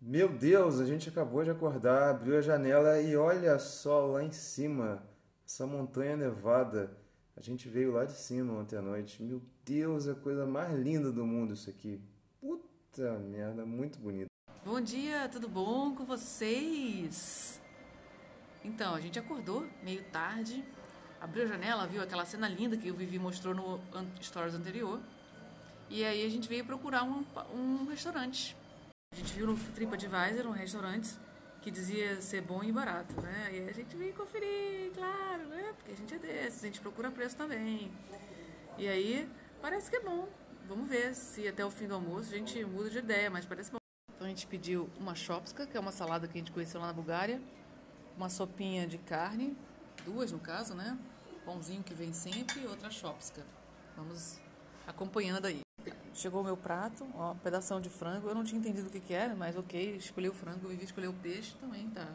Meu Deus, a gente acabou de acordar, abriu a janela e olha só lá em cima, essa montanha nevada. A gente veio lá de cima ontem à noite. Meu Deus, é a coisa mais linda do mundo isso aqui. Puta merda, muito bonito. Bom dia, tudo bom com vocês? Então, a gente acordou meio tarde, abriu a janela, viu aquela cena linda que o Vivi mostrou no Stories anterior. E aí a gente veio procurar um, um restaurante. A gente viu no TripAdvisor um restaurante que dizia ser bom e barato, né? E a gente veio conferir, claro, né? Porque a gente é desses, a gente procura preço também. E aí, parece que é bom. Vamos ver se até o fim do almoço a gente muda de ideia, mas parece bom. Então a gente pediu uma chopska, que é uma salada que a gente conheceu lá na Bulgária, uma sopinha de carne, duas no caso, né? Pãozinho que vem sempre e outra chopska. Vamos acompanhando aí. Chegou o meu prato, ó, um pedação de frango. Eu não tinha entendido o que, que era, mas ok, escolhi o frango, Vivi escolheu o peixe também, tá.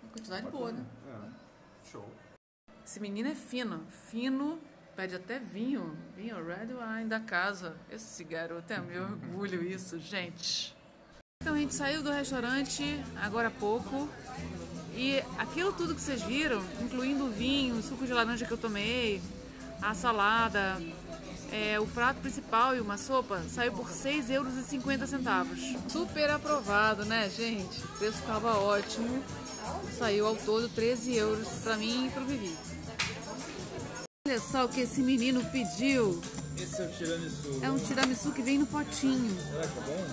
Uma quantidade Bacana. boa, né? É. Show. Esse menino é fino, fino, pede até vinho, vinho red wine da casa. Esse garoto é meu orgulho isso, gente. Então a gente saiu do restaurante agora há pouco e aquilo tudo que vocês viram, incluindo o vinho, o suco de laranja que eu tomei, a salada, é, o prato principal e uma sopa saiu por 6,50 euros. Super aprovado, né, gente? O preço estava ótimo. Saiu ao todo 13 euros para mim e para o Vivi. Olha só o que esse menino pediu. Esse é o tiramisu. É um tiramisu que vem no potinho. Será que é bom?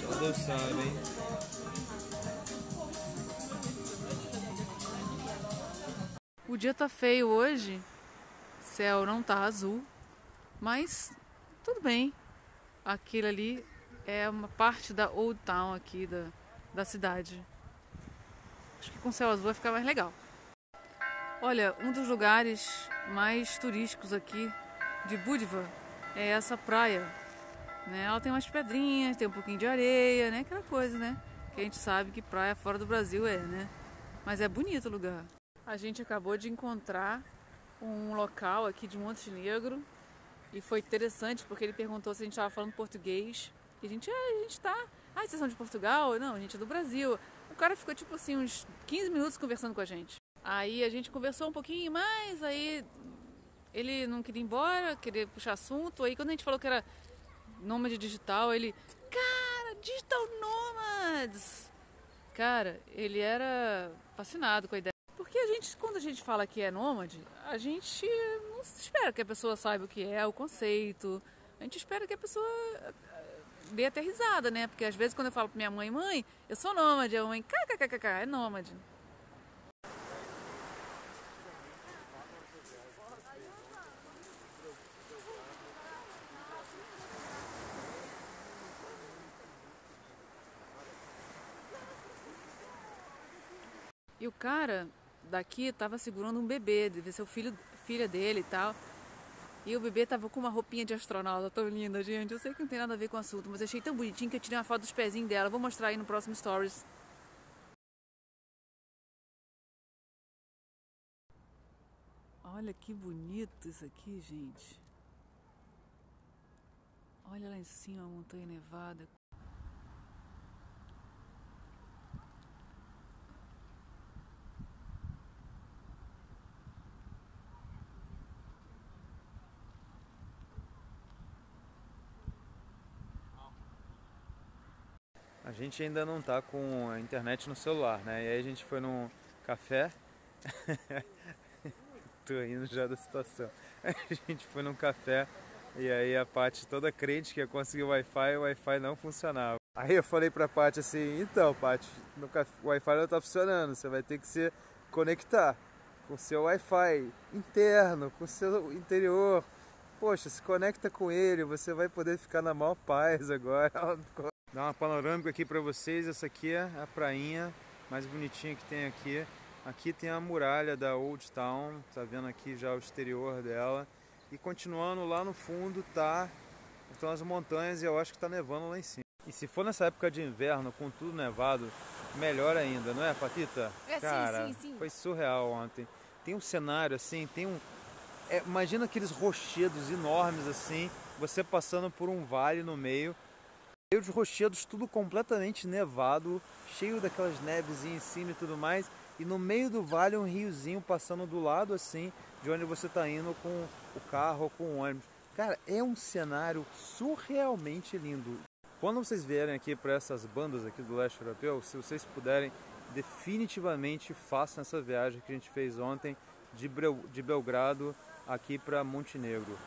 Só Deus sabe, hein? O dia tá feio hoje céu não tá azul, mas tudo bem. Aquilo ali é uma parte da Old Town aqui da, da cidade. Acho que com céu azul vai ficar mais legal. Olha, um dos lugares mais turísticos aqui de Budva é essa praia. Né? Ela tem umas pedrinhas, tem um pouquinho de areia, né? Aquela coisa, né? Que a gente sabe que praia fora do Brasil é, né? Mas é bonito o lugar. A gente acabou de encontrar um local aqui de Montenegro e foi interessante porque ele perguntou se a gente estava falando português. E a gente, ah, a gente está. Ah, vocês são de Portugal? Não, a gente é do Brasil. O cara ficou tipo assim, uns 15 minutos conversando com a gente. Aí a gente conversou um pouquinho mais, aí ele não queria ir embora, queria puxar assunto. Aí quando a gente falou que era nômade digital, ele, cara, digital nomads! Cara, ele era fascinado com a ideia. Porque a gente, quando a gente fala que é nômade, a gente não espera que a pessoa saiba o que é o conceito. A gente espera que a pessoa eh, dê até risada, né? Porque às vezes quando eu falo pra minha mãe, mãe, eu sou nômade, a mãe, kkkk, é nômade. E o cara daqui tava segurando um bebê, devia ser o filho, filha dele e tal. E o bebê tava com uma roupinha de astronauta tão linda, gente. Eu sei que não tem nada a ver com o assunto, mas achei tão bonitinho que eu tirei uma foto dos pezinhos dela. Vou mostrar aí no próximo Stories. Olha que bonito isso aqui, gente. Olha lá em cima a montanha nevada. A gente ainda não tá com a internet no celular, né? E aí a gente foi num café. Tô rindo já da situação. A gente foi num café e aí a Paty toda crente que ia conseguir o Wi-Fi o Wi-Fi não funcionava. Aí eu falei pra Paty assim, então Paty, o Wi-Fi não tá funcionando, você vai ter que se conectar com seu Wi-Fi interno, com seu interior. Poxa, se conecta com ele, você vai poder ficar na maior paz agora. Dar uma panorâmica aqui para vocês. Essa aqui é a prainha mais bonitinha que tem aqui. Aqui tem a muralha da Old Town, tá vendo aqui já o exterior dela. E continuando lá no fundo tá estão as montanhas e eu acho que tá nevando lá em cima. E se for nessa época de inverno com tudo nevado, melhor ainda, não é, Patita? É, Cara, sim, sim, sim. foi surreal ontem. Tem um cenário assim, tem um é, imagina aqueles rochedos enormes assim, você passando por um vale no meio Os rochedos tudo completamente nevado, cheio daquelas neves em cima e tudo mais. E no meio do vale um riozinho passando do lado assim, de onde você está indo com o carro ou com o ônibus. Cara, é um cenário surrealmente lindo. Quando vocês vierem aqui para essas bandas aqui do leste europeu, se vocês puderem, definitivamente façam essa viagem que a gente fez ontem de, de Belgrado aqui para Montenegro.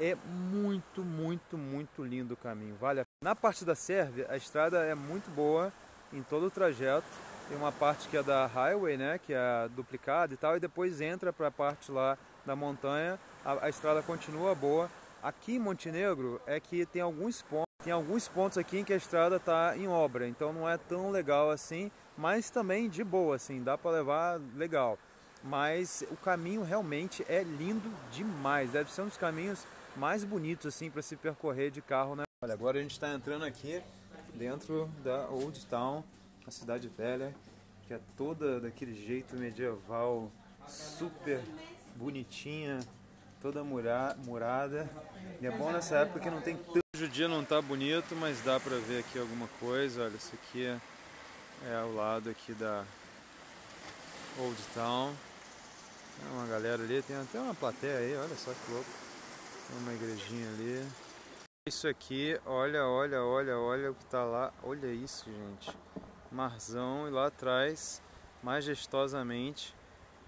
É muito, muito, muito lindo o caminho. Vale a... Na parte da Sérvia, a estrada é muito boa em todo o trajeto. Tem uma parte que é da highway, né, que é duplicada e tal, e depois entra para a parte lá da montanha. A, a estrada continua boa. Aqui em Montenegro é que tem alguns pontos, tem alguns pontos aqui em que a estrada está em obra, então não é tão legal assim, mas também de boa, assim, dá para levar legal. Mas o caminho realmente é lindo demais, deve ser um dos caminhos mais bonitos assim para se percorrer de carro, né? Olha, agora a gente está entrando aqui dentro da Old Town, a cidade velha, que é toda daquele jeito medieval, super bonitinha, toda murada. E é bom nessa época que não tem tanto. Hoje o dia não está bonito, mas dá para ver aqui alguma coisa. Olha, isso aqui é, é ao lado aqui da Old Town. Tem uma galera ali, tem até uma plateia aí, olha só que louco. Tem uma igrejinha ali. Isso aqui, olha, olha, olha, olha o que tá lá. Olha isso, gente. Marzão e lá atrás, majestosamente,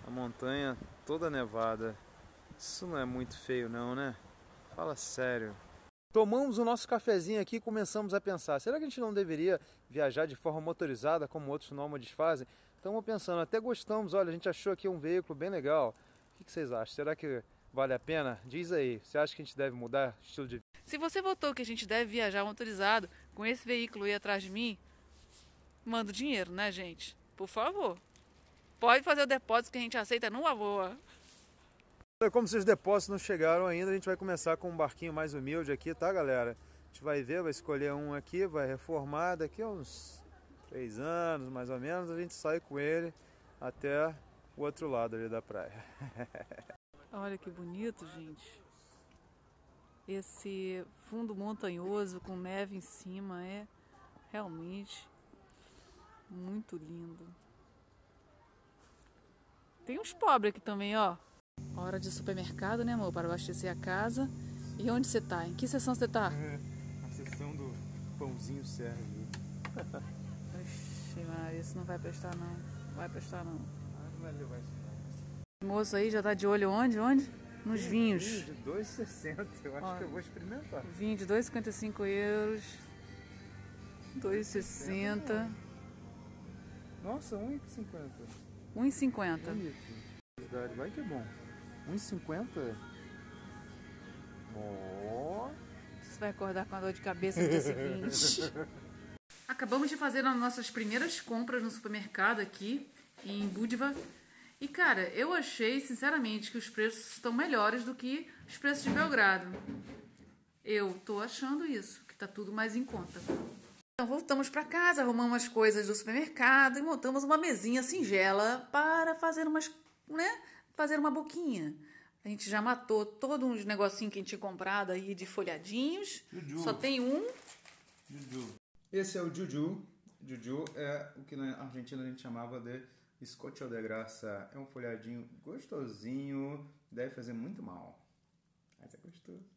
a montanha toda nevada. Isso não é muito feio não, né? Fala sério. Tomamos o nosso cafezinho aqui e começamos a pensar, será que a gente não deveria viajar de forma motorizada como outros nômades fazem? Estamos pensando, até gostamos, olha, a gente achou aqui um veículo bem legal. O que vocês acham? Será que vale a pena? Diz aí, você acha que a gente deve mudar estilo de? Se você votou que a gente deve viajar motorizado com esse veículo aí atrás de mim, manda o dinheiro, né, gente? Por favor. Pode fazer o depósito que a gente aceita numa boa. Como se os depósitos não chegaram ainda, a gente vai começar com um barquinho mais humilde aqui, tá, galera? A gente vai ver, vai escolher um aqui, vai reformar. Daqui a uns três anos, mais ou menos, a gente sai com ele até o outro lado ali da praia. Olha que bonito, gente esse fundo montanhoso com neve em cima é realmente muito lindo. Tem uns pobres aqui também, ó. Hora de supermercado, né, amor? Para abastecer a casa. E onde você tá? Em que seção você tá? É, a seção do pãozinho sérvio. Oxi, Maria, isso não vai prestar não. Vai prestar não. Ah, não vai levar isso não. O moço aí já tá de olho onde? Onde? Nos vinhos. Vinho de 2,60. Eu acho Ó, que eu vou experimentar. Vinho de 2,55 euros. 2,60. Nossa, 1,50. 1,50. Vai que é bom. 1,50? Ó. Você vai acordar com a dor de cabeça no dia seguinte. Acabamos de fazer as nossas primeiras compras no supermercado aqui em Budva. E cara, eu achei sinceramente que os preços estão melhores do que os preços de Belgrado. Eu tô achando isso, que tá tudo mais em conta. Então voltamos para casa, arrumamos as coisas do supermercado e montamos uma mesinha singela para fazer umas, né, fazer uma boquinha. A gente já matou todos uns negocinhos que a gente tinha comprado aí de folhadinhos. Juju. Só tem um. Juju. Esse é o Juju. Juju é o que na Argentina a gente chamava de Scotch de Graça é um folhadinho gostosinho, deve fazer muito mal, mas é gostoso.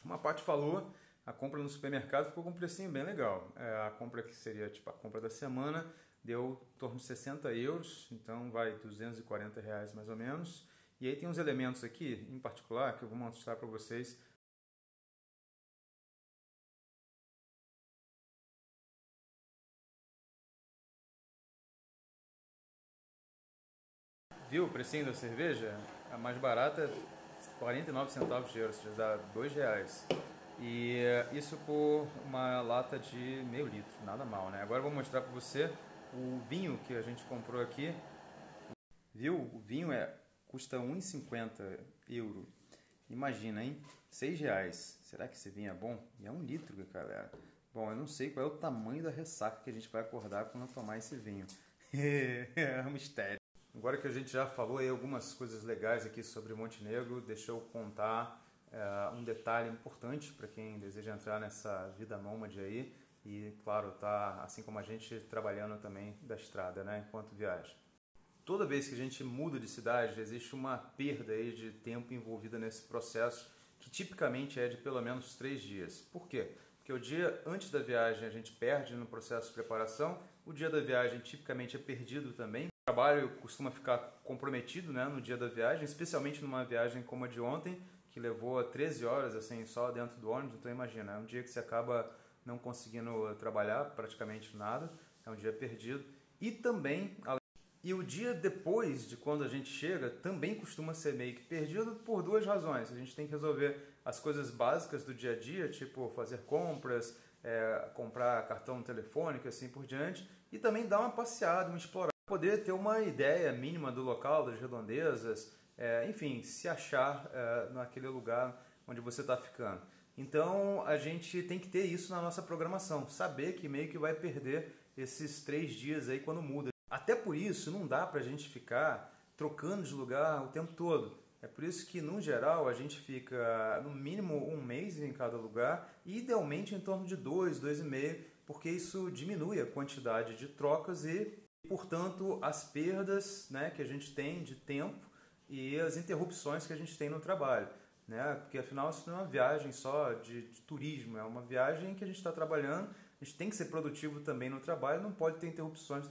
Como a Paty falou, a compra no supermercado ficou com um precinho bem legal. É, a compra que seria tipo a compra da semana deu em torno de 60 euros, então vai 240 reais mais ou menos. E aí tem uns elementos aqui, em particular, que eu vou mostrar para vocês Viu o precinho da cerveja? A mais barata é 49 centavos de euro, ou seja, dá 2 reais. E eh, isso por uma lata de meio litro, nada mal, né? Agora eu vou mostrar para você o vinho que a gente comprou aqui. Viu? O vinho é custa 1,50 euro. Imagina, hein? 6 reais. Será que esse vinho é bom? E é um litro, galera. Bom, eu não sei qual é o tamanho da ressaca que a gente vai acordar quando tomar esse vinho. é um mistério. Agora que a gente já falou aí algumas coisas legais aqui sobre Montenegro, deixa eu contar uh, um detalhe importante para quem deseja entrar nessa vida nômade aí. e, claro, tá assim como a gente trabalhando também da estrada, né, enquanto viaja. Toda vez que a gente muda de cidade, existe uma perda aí de tempo envolvida nesse processo, que tipicamente é de pelo menos três dias. Por quê? Porque o dia antes da viagem a gente perde no processo de preparação, o dia da viagem tipicamente é perdido também. Trabalho costuma ficar comprometido né, no dia da viagem, especialmente numa viagem como a de ontem, que levou 13 horas assim só dentro do ônibus. Então imagina, é um dia que você acaba não conseguindo trabalhar praticamente nada, é um dia perdido. E também, e o dia depois de quando a gente chega também costuma ser meio que perdido por duas razões. A gente tem que resolver as coisas básicas do dia a dia, tipo fazer compras, é, comprar cartão telefônico assim por diante, e também dar uma passeada, uma explorar, poder ter uma ideia mínima do local, das redondezas, é, enfim, se achar é, naquele lugar onde você está ficando. Então a gente tem que ter isso na nossa programação, saber que meio que vai perder esses três dias aí quando muda. Até por isso não dá para a gente ficar trocando de lugar o tempo todo. É por isso que, no geral, a gente fica no mínimo um mês em cada lugar idealmente em torno de dois, dois e meio, porque isso diminui a quantidade de trocas e, portanto, as perdas né, que a gente tem de tempo e as interrupções que a gente tem no trabalho né? Porque afinal isso não é uma viagem só de, de turismo, é uma viagem que a gente está trabalhando, a gente tem que ser produtivo também no trabalho, não pode ter interrupções.